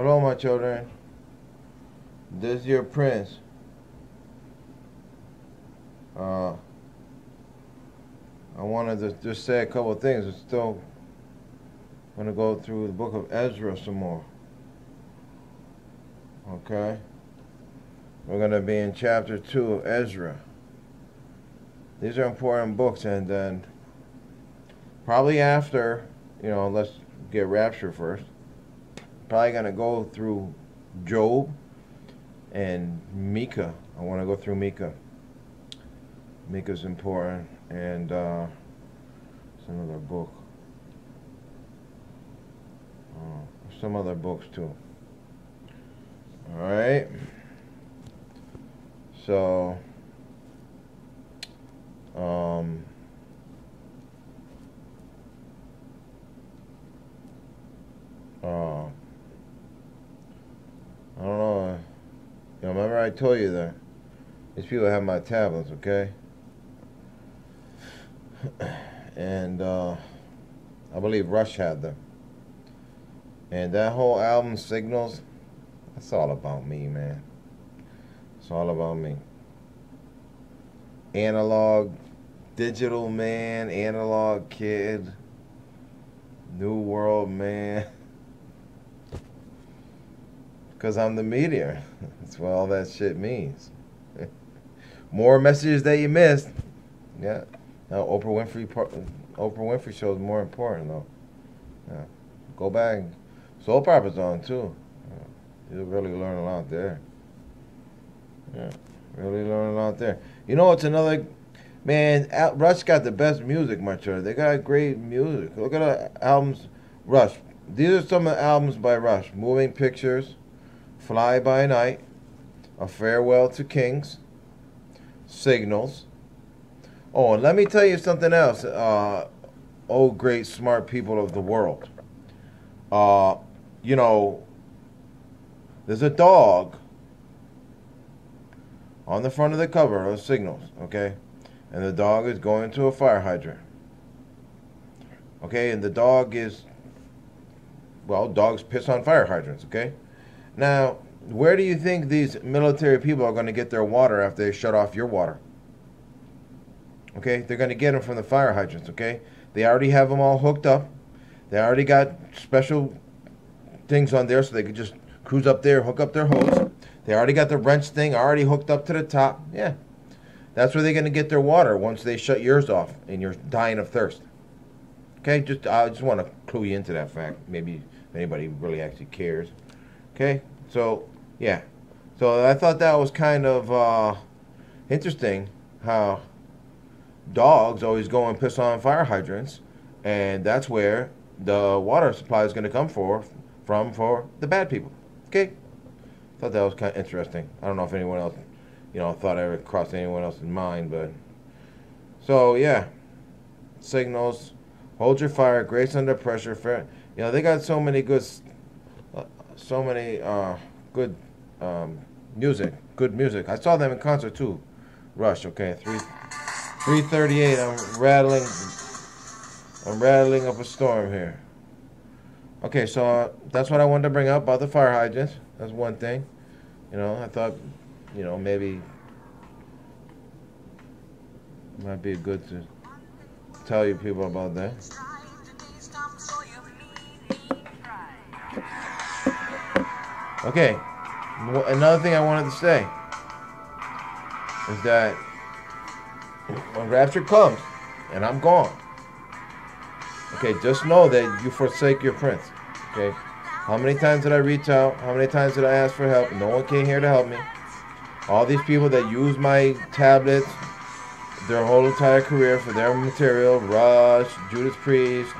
Hello, my children. This is your prince. Uh, I wanted to just say a couple of things. I'm still going to go through the book of Ezra some more. Okay? We're going to be in chapter 2 of Ezra. These are important books, and then probably after, you know, let's get rapture first. Probably going to go through Job and Micah. I want to go through Micah. Micah's important, and uh, it's another book. Uh, some other books too. All right. So, um, uh, I don't know. You know, remember I told you that these people have my tablets, okay? and uh, I believe Rush had them. And that whole album, Signals, that's all about me, man. It's all about me. Analog, digital man, analog kid, new world man. Because I'm the media. That's what all that shit means. more messages that you missed. Yeah. Now Oprah Winfrey Oprah Winfrey show is more important though. Yeah. Go back. Soap opera's on too. You'll really learn a lot there. Yeah. Really learn a lot there. You know what's another man, Rush got the best music, my church. They got great music. Look at the albums Rush. These are some of the albums by Rush. Moving Pictures, Fly By Night, A Farewell to Kings, Signals. Oh, and let me tell you something else. Uh, oh, great smart people of the world. Uh, you know, there's a dog on the front of the cover of Signals, okay? And the dog is going to a fire hydrant. Okay, and the dog is, well, dogs piss on fire hydrants, okay? Now, where do you think these military people are going to get their water after they shut off your water? Okay, they're going to get them from the fire hydrants, okay? They already have them all hooked up. They already got special things on there so they could just cruise up there, hook up their hose. They already got the wrench thing already hooked up to the top. Yeah. That's where they're going to get their water once they shut yours off and you're dying of thirst. Okay, just I just want to clue you into that fact. Maybe if anybody really actually cares. Okay, so yeah, so I thought that was kind of uh, interesting how dogs always go and piss on fire hydrants, and that's where the water supply is going to come for from for the bad people. Okay, thought that was kind of interesting. I don't know if anyone else, you know, thought I ever crossed anyone else's mind, but so yeah, signals, hold your fire, grace under pressure. Fair, you know, they got so many good so many uh, good um, music, good music. I saw them in concert too. Rush, okay, three, three thirty-eight. I'm rattling, I'm rattling up a storm here. Okay, so uh, that's what I wanted to bring up about the fire hydrants. That's one thing. You know, I thought, you know, maybe might be good to tell you people about that. Okay, another thing I wanted to say is that when rapture comes and I'm gone, okay, just know that you forsake your prince. Okay, how many times did I reach out? How many times did I ask for help? No one came here to help me. All these people that use my tablets their whole entire career for their material, Rush, Judas Priest,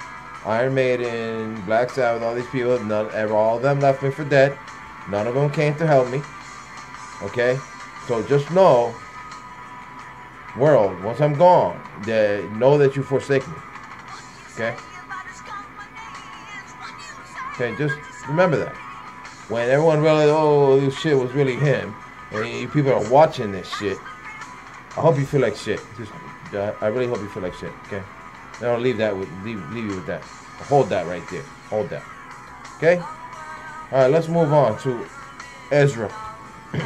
Iron Maiden, Black Sabbath, all these people, none, ever, all of them left me for dead. None of them came to help me. Okay? So just know, world, once I'm gone, that know that you forsake me. Okay? Okay, just remember that. When everyone realized, oh, this shit was really him, and people are watching this shit, I hope you feel like shit. Just, I really hope you feel like shit. Okay? I'll leave that with leave, leave you with that. Hold that right there. Hold that. Okay? All right, let's move on to Ezra.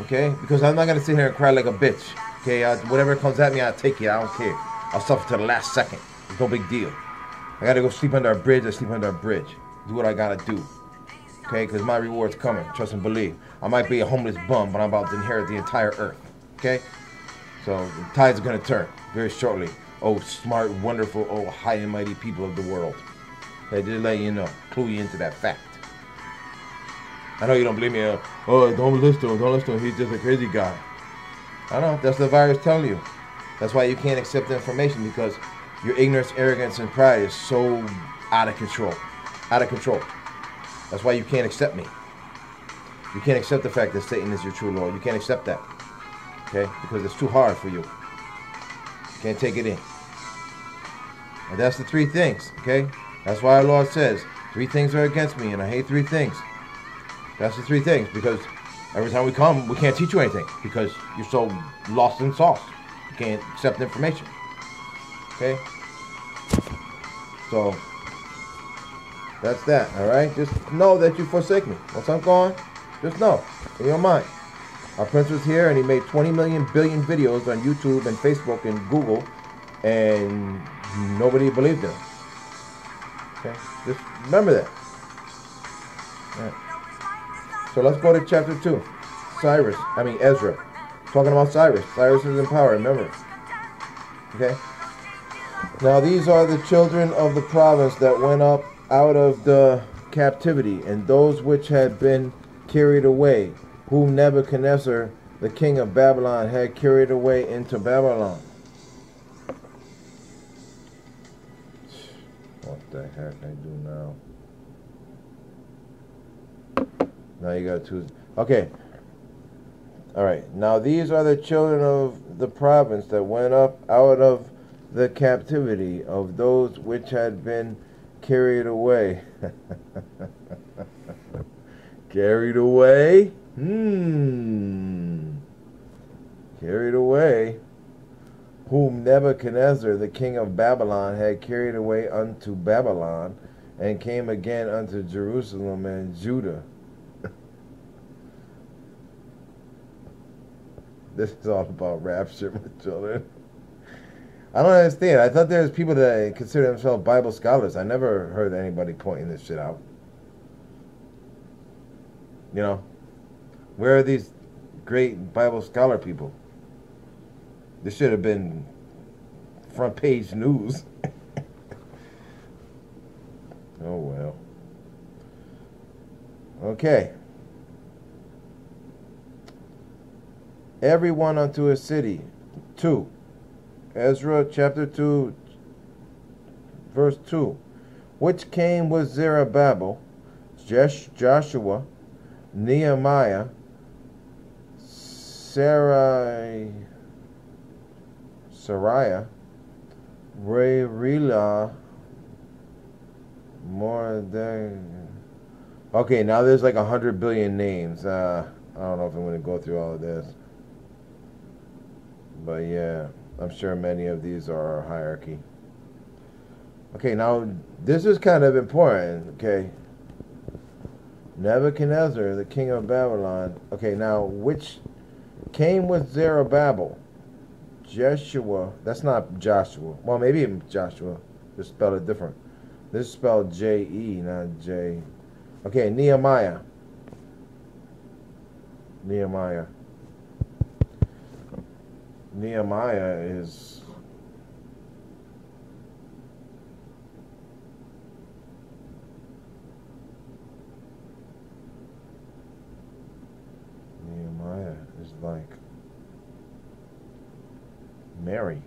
okay, because I'm not gonna sit here and cry like a bitch. Okay, I, whatever comes at me, I'll take it. I don't care. I'll suffer to the last second. It's no big deal. I gotta go sleep under a bridge. I sleep under a bridge. Do what I gotta do. Okay, because my reward's coming. Trust and believe. I might be a homeless bum, but I'm about to inherit the entire earth. Okay, so the tides are gonna turn very shortly. Oh, smart, wonderful, oh, high and mighty people of the world. Okay, just let you know, clue you into that fact. I know you don't believe me. Uh, oh, don't listen to him. Don't listen to him. He's just a crazy guy. I know. That's the virus telling you. That's why you can't accept the information because your ignorance, arrogance, and pride is so out of control. Out of control. That's why you can't accept me. You can't accept the fact that Satan is your true Lord. You can't accept that. Okay? Because it's too hard for you. You can't take it in. And that's the three things. Okay? That's why our Lord says, three things are against me, and I hate three things. That's the three things, because every time we come, we can't teach you anything, because you're so lost in sauce. You can't accept information. Okay? So, that's that, alright? Just know that you forsake me. Once I'm gone, just know, in your mind. Our prince was here, and he made 20 million billion videos on YouTube and Facebook and Google, and nobody believed him. Okay? Just remember that. So let's go to chapter 2. Cyrus, I mean Ezra. Talking about Cyrus. Cyrus is in power, remember. Okay? Now these are the children of the province that went up out of the captivity, and those which had been carried away, whom Nebuchadnezzar, the king of Babylon, had carried away into Babylon. The heck I do now? Now you got two. Okay. All right. Now these are the children of the province that went up out of the captivity of those which had been carried away. carried away? Hmm. Carried away whom Nebuchadnezzar the king of Babylon had carried away unto Babylon, and came again unto Jerusalem and Judah. this is all about rapture, my children. I don't understand. I thought there was people that consider themselves Bible scholars. I never heard anybody pointing this shit out. You know, where are these great Bible scholar people? This should have been front page news. oh well. Okay. Everyone unto a city. 2. Ezra chapter 2, verse 2. Which came with Zerubbabel, Jesh, Joshua, Nehemiah, Sarai. Sariah, Rila, more than. Okay, now there's like a hundred billion names. Uh, I don't know if I'm going to go through all of this. But yeah, I'm sure many of these are hierarchy. Okay, now this is kind of important. Okay. Nebuchadnezzar, the king of Babylon. Okay, now which came with Zerubbabel? Jeshua. That's not Joshua. Well, maybe Joshua. Just spell it different. This is spelled J E, not J. Okay, Nehemiah. Nehemiah. Nehemiah is. Nehemiah is like Mary.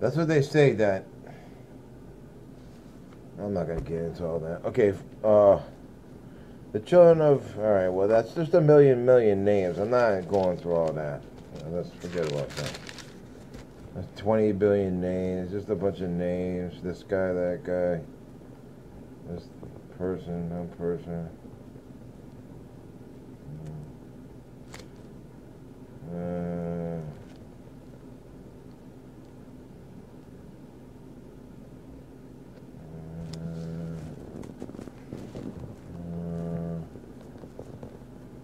That's what they say that. I'm not going to get into all that. Okay, uh, the children of. All right, well, that's just a million, million names. I'm not going through all that. Let's forget about that. That's 20 billion names, just a bunch of names. This guy, that guy, this person, that person. Uh,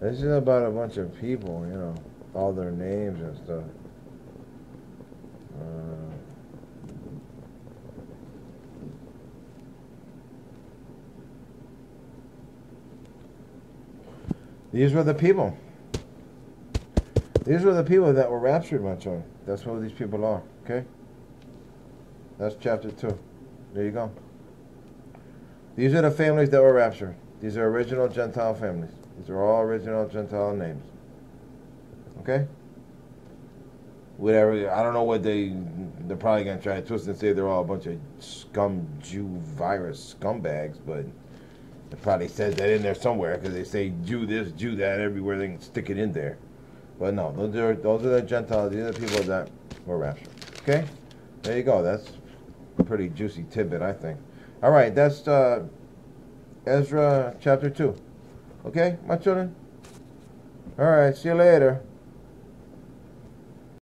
This is about a bunch of people, you know, all their names and stuff. Uh, these were the people. These were the people that were raptured, my child. That's what these people are, okay? That's chapter 2. There you go. These are the families that were raptured. These are original Gentile families. These are all original Gentile names. Okay? Whatever. I don't know what they. They're probably going to try to twist and say they're all a bunch of scum Jew virus scumbags, but it probably says that in there somewhere because they say Jew this, Jew that everywhere. They can stick it in there. But no, those are those are the Gentiles. These are the people that were raptured. Okay? There you go. That's pretty juicy tidbit, I think. All right, that's uh, Ezra chapter 2. Okay, my children? All right, see you later.